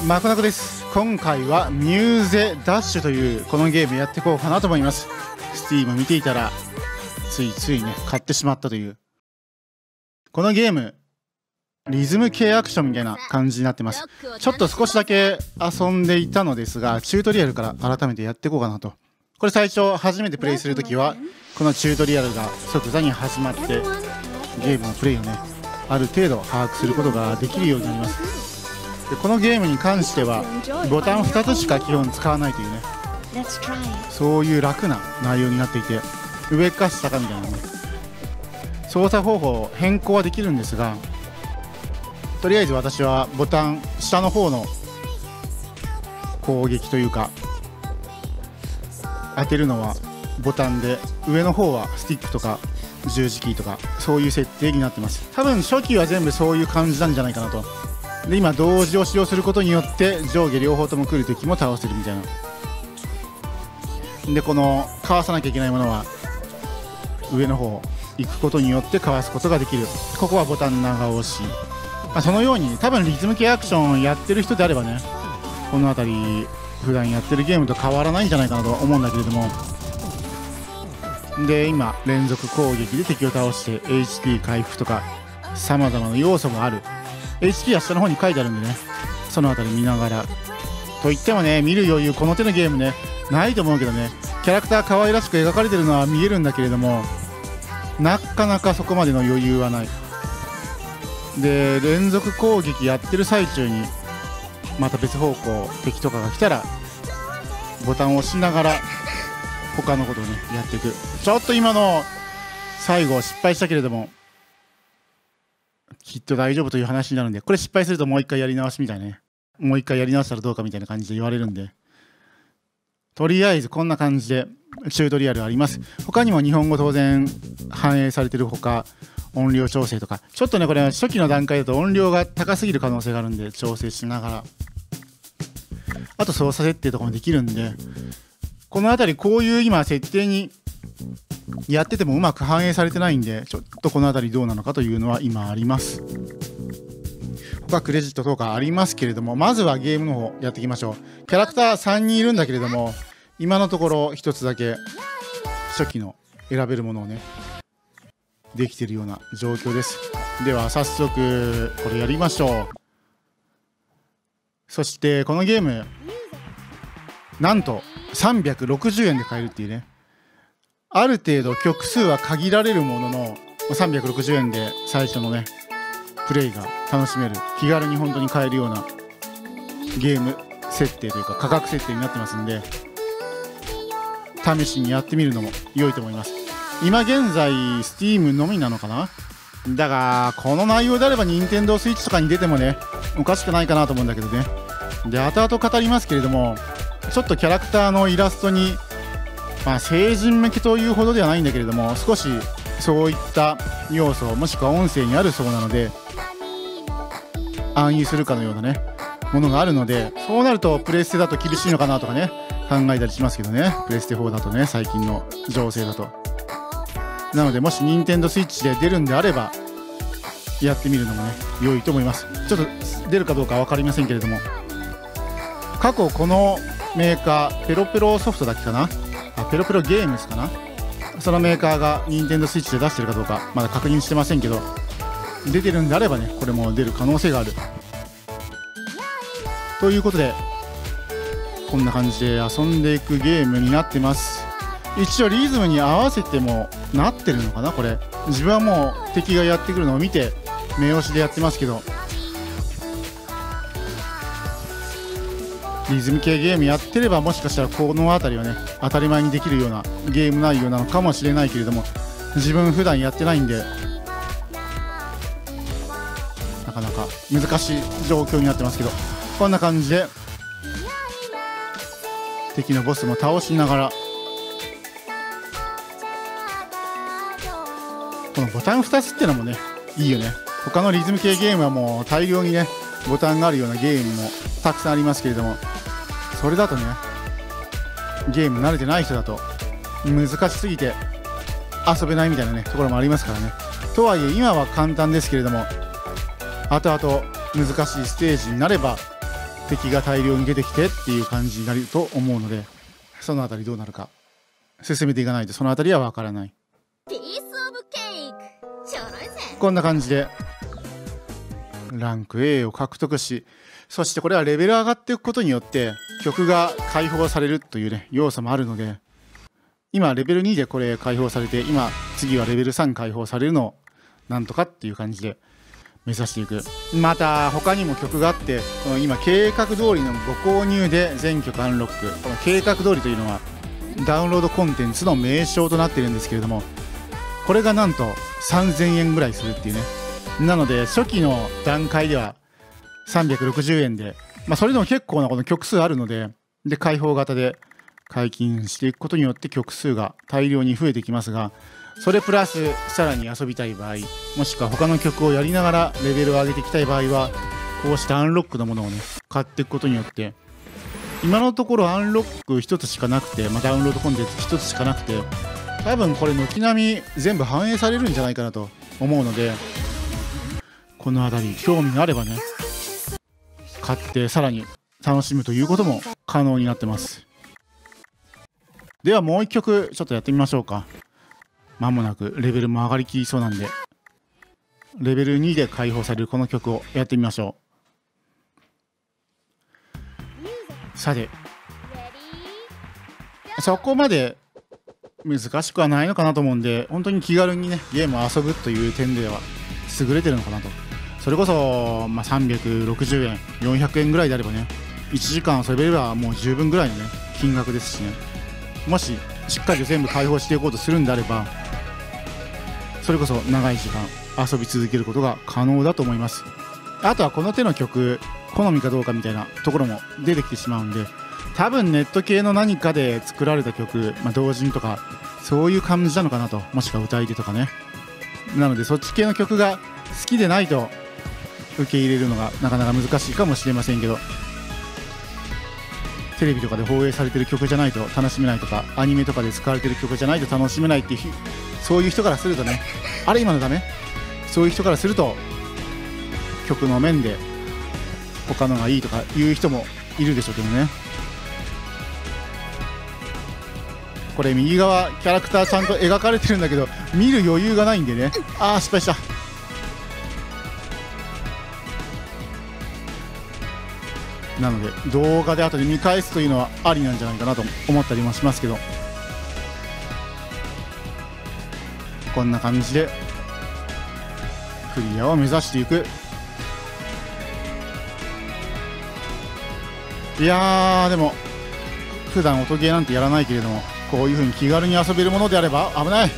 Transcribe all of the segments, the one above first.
マコナコです。今回はミューゼダッシュというこのゲームやっていこうかなと思います。Steam 見ていたらついついね買ってしまったという。このゲームリズム系アクションみたいな感じになってます。ちょっと少しだけ遊んでいたのですがチュートリアルから改めてやっていこうかなと。これ最初初めてプレイするときはこのチュートリアルが即座に始まってゲームのプレイをねある程度把握することができるようになります。でこのゲームに関してはボタン2つしか基本使わないというね。そういう楽な内容になっていて上か下かみたいなね。操作方法変更はできるんですがとりあえず私はボタン下の方の攻撃というか当てるのはボタンで上の方はスティックとか十字キーとかそういう設定になってます。多分初期は全部そういう感じなんじゃないかなとで今同時押しをすることによって上下両方とも来る時も倒せるみたいな。でこのかわさなきゃいけないものは上の方行くことによってかわすことができる。ここはボタン長押し、まあ、そのように多分リズム系アクションやってる人であればねこの辺り普段やってるゲームと変わらないんじゃないかなと思うんだけれども。で今連続攻撃で敵を倒して HP 回復とかさまざまな要素がある。HP は下の方に書いてあるんでね。その辺り見ながら。といってもね見る余裕この手のゲームねないと思うけどね。キャラクター可愛らしく描かれてるのは見えるんだけれどもなかなかそこまでの余裕はない。で連続攻撃やってる最中にまた別方向敵とかが来たらボタンを押しながら他のことをねやっていく。ちょっと今の最後失敗したけれどもきっと大丈夫という話になるんでこれ失敗するともう一回やり直しみたいね。もう一回やり直したらどうかみたいな感じで言われるんで。とりあえずこんな感じでチュートリアルあります。他にも日本語当然反映されてるほか音量調整とか。ちょっとねこれ初期の段階だと音量が高すぎる可能性があるんで調整しながら。あと操作設定とかもできるんでこの辺りこういう今設定にやっててもうまく反映されてないんでちょっとこの辺りどうなのかというのは今あります。他クレジットとかありますけれどもまずはゲームの方やっていきましょう。キャラクター3人いるんだけれども今のところ1つだけ初期の選べるものをねできてるような状況です。では早速これやりましょう。そしてこのゲームなんと360円で買えるっていうね。ある程度曲数は限られるものの360円で最初のねプレイが楽しめる気軽に本当に買えるようなゲーム設定というか価格設定になってますんで試しにやってみるのも良いと思います。今現在 Steam のみなのかな？だがこの内容であれば Nintendo Switch とかに出てもねおかしくないかなと思うんだけどね。で後々語りますけれどもちょっとキャラクターのイラストにまあ成人向けというほどではないんだけれども少しそういった要素もしくは音声にあるそうなので暗喩するかのようなねものがあるのでそうなるとプレステだと厳しいのかなとかね考えたりしますけどね。プレステ4だとね最近の情勢だと。なのでもし Nintendo Switch で出るんであればやってみるのもね良いと思います。ちょっと出るかどうか分かりませんけれども。過去このメーカーペロペロソフトだっけかな？あペロペロゲームズかな？そのメーカーが Nintendo Switch で出してるかどうかまだ確認してませんけど出てるんであればねこれも出る可能性がある。ということでこんな感じで遊んでいくゲームになってます。一応リズムに合わせてもなってるのかなこれ。自分はもう敵がやってくるのを見て目押しでやってますけどリズム系ゲームやってればもしかしたらこの辺りはね当たり前にできるようなゲーム内容なのかもしれないけれども自分普段やってないんでなかなか難しい状況になってますけどこんな感じで敵のボスも倒しながらこのボタン2つってのもねいいよね。他のリズム系ゲームはもう大量にねボタンがあるようなゲームもたくさんありますけれどもそれだとねゲーム慣れてない人だと難しすぎて遊べないみたいなねところもありますからね。とはいえ今は簡単ですけれども後々難しいステージになれば敵が大量に出てきてっていう感じになると思うのでその辺りどうなるか進めていかないとその辺りはわからない。こんな感じでランク A を獲得しそしてこれはレベル上がっていくことによって曲が解放されるというね要素もあるので今レベル2でこれ解放されて今次はレベル3解放されるのをなんとかっていう感じで目指していく。また他にも曲があってこの今計画通りのご購入で全曲アンロック。この計画通りというのはダウンロードコンテンツの名称となってるんですけれどもこれがなんと3000円ぐらいするっていうね。なので初期の段階では360円で、まあ、それでも結構なこの曲数あるのでで開放型で解禁していくことによって曲数が大量に増えてきますがそれプラスさらに遊びたい場合もしくは他の曲をやりながらレベルを上げていきたい場合はこうしたアンロックのものをね買っていくことによって今のところアンロック1つしかなくて、まあ、ダウンロードコンテンツ1つしかなくて多分これ軒並み全部反映されるんじゃないかなと思うのでこの辺り興味があればね買ってさらに楽しむということも可能になってます。ではもう一曲ちょっとやってみましょうか。間もなくレベルも上がりきりそうなんでレベル2で解放されるこの曲をやってみましょう。さてそこまで難しくはないのかなと思うんで本当に気軽にねゲームを遊ぶという点では優れてるのかなと。それこそ、まあ、360円400円ぐらいであればね1時間遊べればもう十分ぐらいのね金額ですしね。もししっかりと全部開放していこうとするんであればそれこそ長い時間遊び続けることが可能だと思います。あとはこの手の曲好みかどうかみたいなところも出てきてしまうんで多分ネット系の何かで作られた曲、まあ、同人とかそういう感じなのかなともしくは歌い手とかね。なのでそっち系の曲が好きでないと受け入れるのがなかなか難しいかもしれませんけどテレビとかで放映されてる曲じゃないと楽しめないとかアニメとかで使われてる曲じゃないと楽しめないっていうそういう人からするとね あれ今のダメ？そういう人からすると曲の面で他のがいいとか言う人もいるでしょうけどね。これ右側キャラクターちゃんと描かれてるんだけど見る余裕がないんでね。ああ失敗した。なので動画で後で見返すというのはありなんじゃないかなと思ったりもしますけど。こんな感じでクリアを目指していく。いやでも普段音ゲーなんてやらないけれどもこういう風に気軽に遊べるものであれば危ない。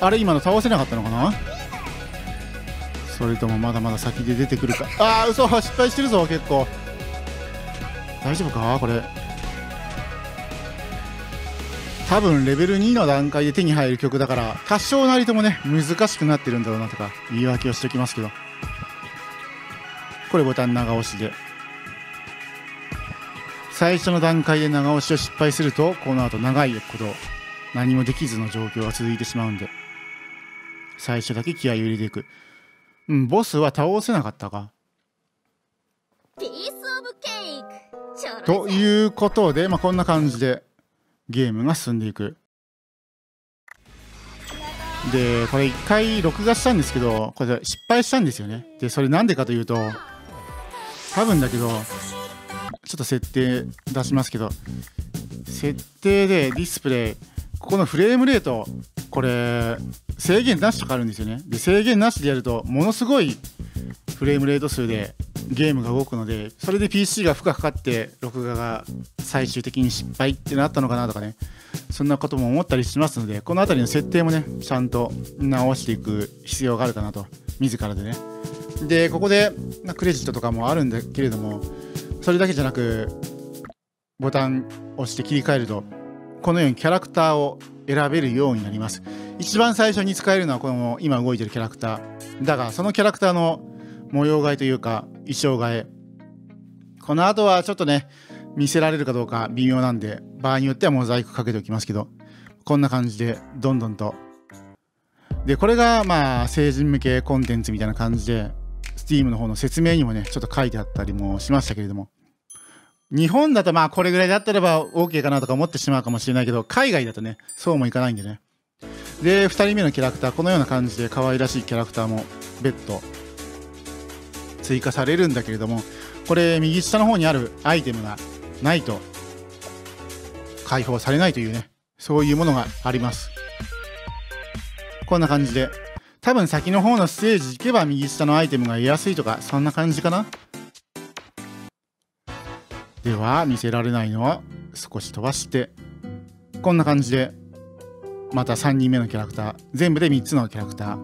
あれ今の倒せなかったのかな？それともまだまだ先で出てくるか。ああ嘘失敗してるぞ結構。大丈夫か？これ。多分レベル2の段階で手に入る曲だから多少なりともね難しくなってるんだろうなとか言い訳をしておきますけど。これボタン長押しで。最初の段階で長押しを失敗するとこの後長いこと何もできずの状況が続いてしまうんで。最初だけ気合を入れていく。うんボスは倒せなかったか？ということで、まあ、こんな感じでゲームが進んでいく。でこれ一回録画したんですけどこれ失敗したんですよね。でそれなんでかというと多分だけどちょっと設定出しますけど設定でディスプレイここのフレームレートこれ制限なしとかあるんですよね。で制限なしでやるとものすごいフレームレート数でゲームが動くのでそれで PC が負荷かかって録画が最終的に失敗ってなったのかなとかね。そんなことも思ったりしますのでこの辺りの設定もねちゃんと直していく必要があるかなと。自らでね。でここでクレジットとかもあるんだけれどもそれだけじゃなくボタン押して切り替えるとこのようにキャラクターを選べるようになります。一番最初に使えるのはこの今動いてるキャラクター。だがそのキャラクターの模様替えというか衣装替え。この後はちょっとね見せられるかどうか微妙なんで場合によってはモザイクかけておきますけどこんな感じでどんどんと。でこれがまあ成人向けコンテンツみたいな感じで Steam の方の説明にもね、ちょっと書いてあったりもしましたけれども、日本だとまあこれぐらいだったらば OK かなとか思ってしまうかもしれないけど、海外だとね、そうもいかないんでね。で、2人目のキャラクター、このような感じで可愛らしいキャラクターも別途追加されるんだけれども、これ右下の方にあるアイテムがないと解放されないというね、そういうものがあります。こんな感じで、多分先の方のステージ行けば右下のアイテムが得やすいとか、そんな感じかなでは、見せられないのは少し飛ばして、こんな感じで、また3人目のキャラクター、全部で3つのキャラクター、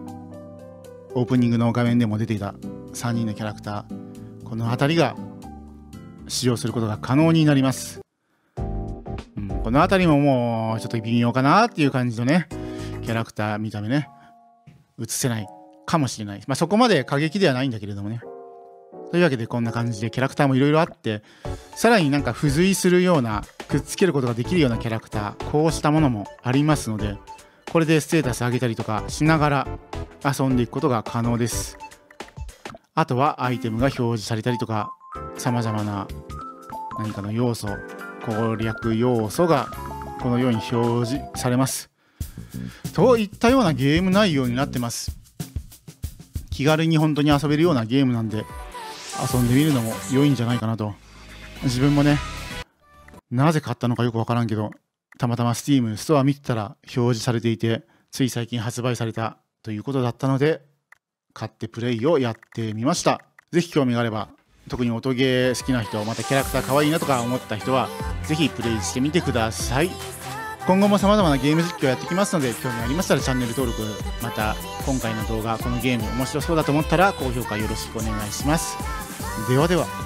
オープニングの画面でも出ていた3人のキャラクター、この辺りが使用することが可能になります。うん、この辺りももうちょっと微妙かなっていう感じのね、キャラクター見た目ね、映せないかもしれない。まあそこまで過激ではないんだけれどもね。というわけでこんな感じでキャラクターもいろいろあって、さらになんか付随するような、くっつけることができるようなキャラクター、こうしたものもありますので、これでステータス上げたりとかしながら遊んでいくことが可能です。あとはアイテムが表示されたりとか、様々な何かの要素、攻略要素がこのように表示されます。といったようなゲーム内容になってます。気軽に本当に遊べるようなゲームなんで、遊んでみるのも良いんじゃないかなと。自分もね、なぜ買ったのかよくわからんけど、たまたま Steam ストア見てたら表示されていて、つい最近発売されたということだったので、買ってプレイをやってみました。ぜひ興味があれば、特に音ゲー好きな人、またキャラクター可愛いなとか思った人は、ぜひプレイしてみてください。今後も様々なゲーム実況やってきますので、興味ありましたらチャンネル登録、また今回の動画、このゲーム面白そうだと思ったら高評価よろしくお願いします。ではでは。